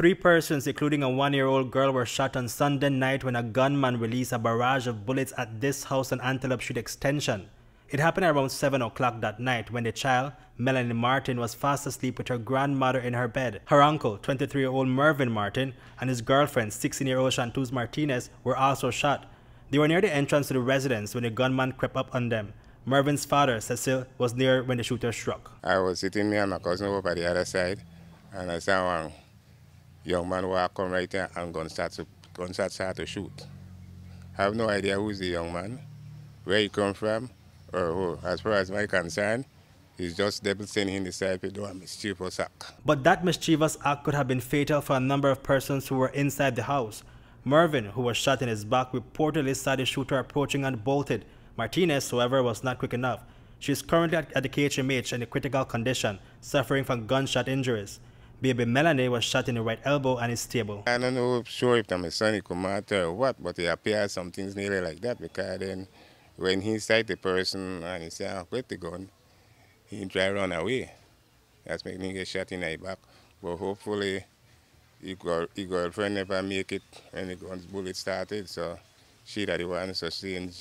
Three persons, including a one-year-old girl, were shot on Sunday night when a gunman released a barrage of bullets at this house on Antelope Street Extension. It happened around 7 o'clock that night when the child, Melanie Martin, was fast asleep with her grandmother in her bed. Her uncle, 23-year-old Mervin Martin, and his girlfriend, 16-year-old Chantuz Martinez, were also shot. They were near the entrance to the residence when the gunman crept up on them. Mervin's father, Cecil, was near when the shooter struck. I was sitting near my cousin over by the other side, and I saw one young man walk come right there and gun start to, gun start, start to shoot. I have no idea who's the young man, where he come from, or who. As far as my concern, he's just devil standing in the side to do a mischievous act. But that mischievous act could have been fatal for a number of persons who were inside the house. Mervin, who was shot in his back, reportedly saw the shooter approaching and bolted. Martinez, however, was not quick enough. She is currently at the KHMH in a critical condition, suffering from gunshot injuries. Baby Melanie was shot in the right elbow and is stable. I don't know sure if I'm a son he come out or what, but it appears something's nearly like that because then when he sight the person and he say, oh, quit the gun, he try to run away. That's making him get shot in the back. But hopefully his, his girlfriend never make it when the gun's bullet started, so she that the one sustained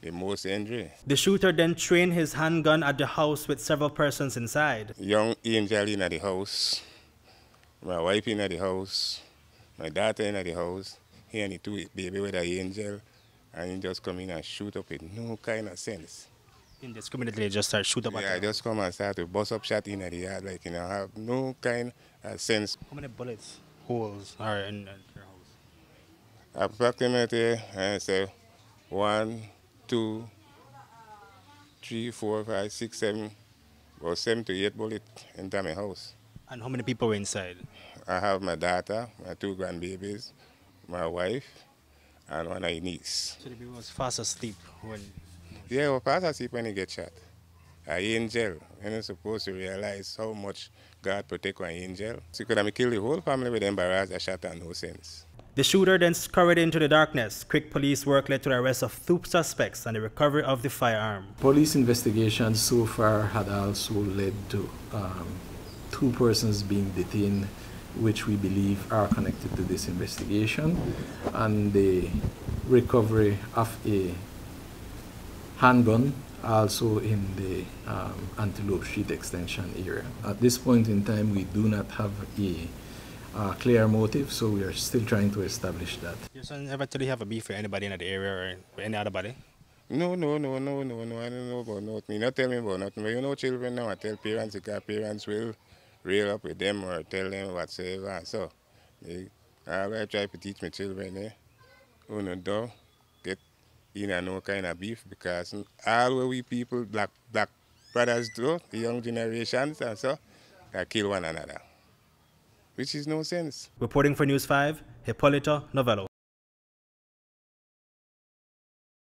the most injury. The shooter then trained his handgun at the house with several persons inside. Young angel in the house, my wife in the house, my daughter in the house, he and the two baby with the angel, and he just come in and shoot up with no kind of sense. Indiscriminately just start shoot up Yeah, I just come and start to bust up shot in the yard, like, you know, have no kind of sense. How many bullets, holes are in, in your house? Approximately, I say, one, two, three, four, five, six, seven, or seven to eight bullets into my house. And how many people were inside? I have my daughter, my two grandbabies, my wife, and one of my niece. So the baby was fast asleep when... Yeah, well, fast asleep when he get shot. An angel, and you're supposed to realize how much God protect an angel. So you could have killed the whole family with them barrage that shot and no sense. The shooter then scurried into the darkness. Quick police work led to the arrest of two suspects and the recovery of the firearm. Police investigations so far had also led to um, two persons being detained which we believe are connected to this investigation and the recovery of a handgun also in the um, Antelope Street extension area. At this point in time we do not have a uh, clear motive, so we are still trying to establish that. Your son ever tell you have a beef with anybody in the area or with any other body? No, no, no, no, no, no. I don't know about nothing. Not tell me about nothing. But you know, children now, I tell parents because parents will rail up with them or tell them whatsoever. So, they, I try to teach my children, eh, who no do get in a no kind of beef because all we people, black black brothers do, the young generations and so, they kill one another which is no sense. Reporting for News 5, Hipolito Novelo.